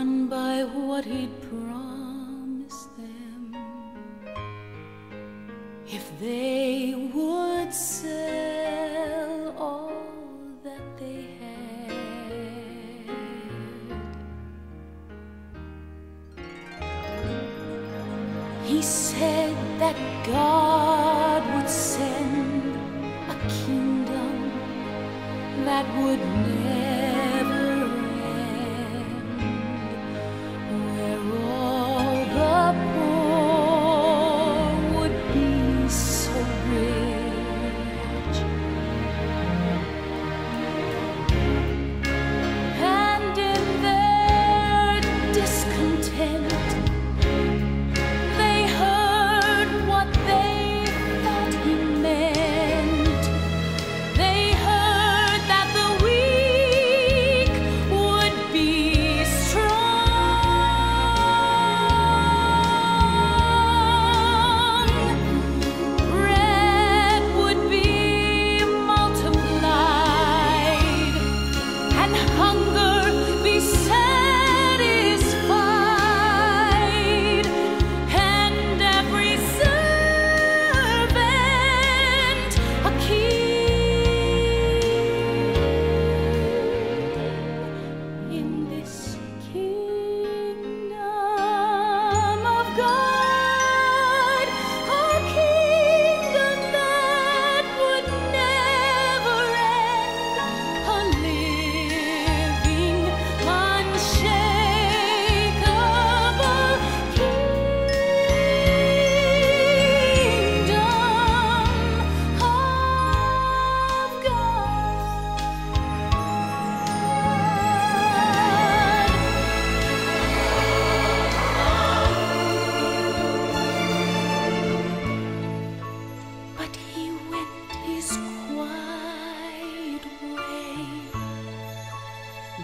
by what he'd promised them. If they would sell all that they had, he said that God would send a kingdom that would.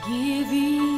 giving